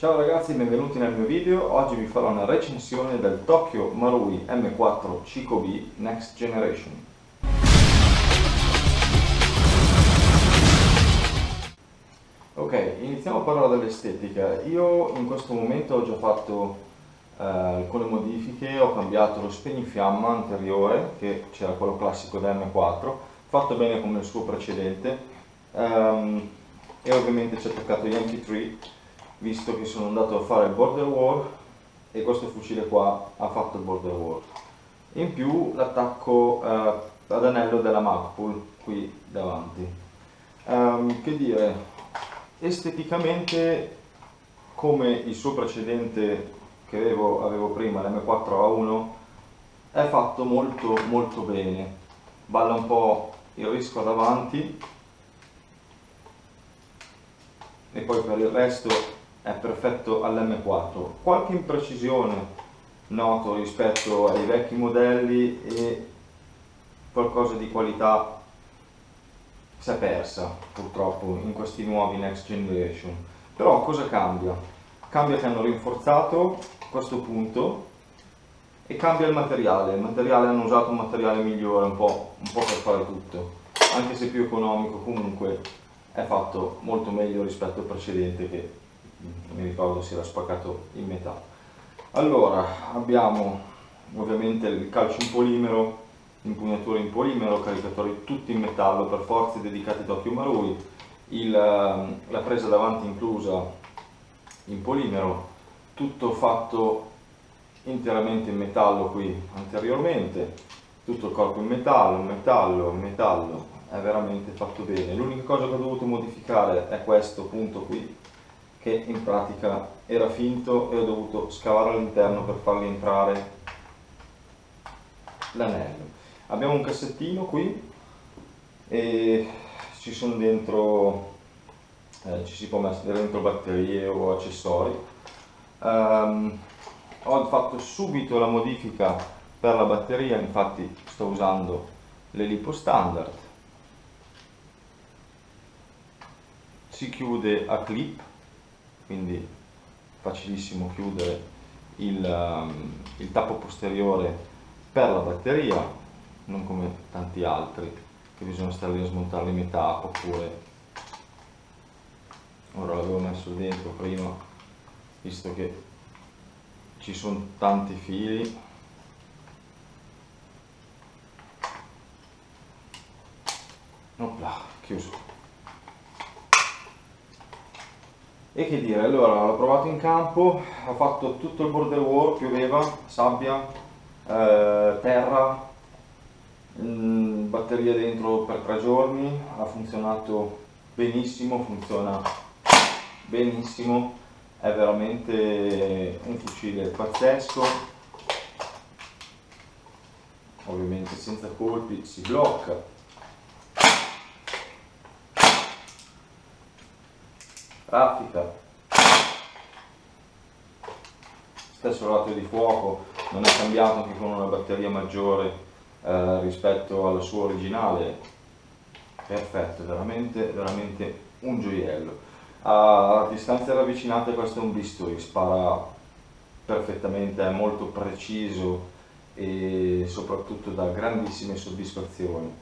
Ciao ragazzi, benvenuti nel mio video. Oggi vi farò una recensione del Tokyo Marui M4 Chico B Next Generation. Ok, iniziamo a parlare dell'estetica. Io in questo momento ho già fatto eh, alcune modifiche, ho cambiato lo spegnifiamma anteriore, che c'era quello classico del M4, fatto bene come il suo precedente, um, e ovviamente ci ho toccato gli MP3 visto che sono andato a fare border war e questo fucile qua ha fatto border war. In più l'attacco eh, ad anello della Magpul qui davanti. Um, che dire, esteticamente come il suo precedente che avevo, avevo prima, l'M4A1, è fatto molto molto bene. Balla un po' il risco davanti e poi per il resto è perfetto all'M4. Qualche imprecisione noto rispetto ai vecchi modelli e qualcosa di qualità si è persa purtroppo in questi nuovi next generation. Però cosa cambia? Cambia che hanno rinforzato questo punto e cambia il materiale. Il materiale hanno usato un materiale migliore, un po', un po per fare tutto. Anche se più economico comunque è fatto molto meglio rispetto al precedente che mi ricordo si era spaccato in metà. Allora, abbiamo ovviamente il calcio in polimero, impugnature in polimero, caricatori tutti in metallo per forze dedicati a Tokyo Marui, il, ehm, la presa davanti inclusa in polimero, tutto fatto interamente in metallo qui anteriormente, tutto il corpo in metallo, metallo, metallo, è veramente fatto bene. L'unica cosa che ho dovuto modificare è questo punto qui, che in pratica era finto e ho dovuto scavare all'interno per fargli entrare l'anello. Abbiamo un cassettino qui e ci sono dentro, eh, ci si può mettere dentro batterie o accessori. Um, ho fatto subito la modifica per la batteria, infatti sto usando l'elipo standard. Si chiude a clip quindi facilissimo chiudere il, um, il tappo posteriore per la batteria, non come tanti altri che bisogna stare lì a smontarli in metà oppure ora l'avevo messo dentro prima visto che ci sono tanti fili. Opla, chiuso E che dire, allora l'ho provato in campo, ho fatto tutto il border war, pioveva, sabbia, eh, terra, mh, mm, batteria dentro per tre giorni, ha funzionato benissimo, funziona benissimo, è veramente un fucile pazzesco, ovviamente senza colpi, si blocca, raffica stesso rato di fuoco non è cambiato anche con una batteria maggiore eh, rispetto alla sua originale. Perfetto veramente veramente un gioiello. A distanze ravvicinate questo è un bisturi spara perfettamente è molto preciso e soprattutto dà grandissime soddisfazioni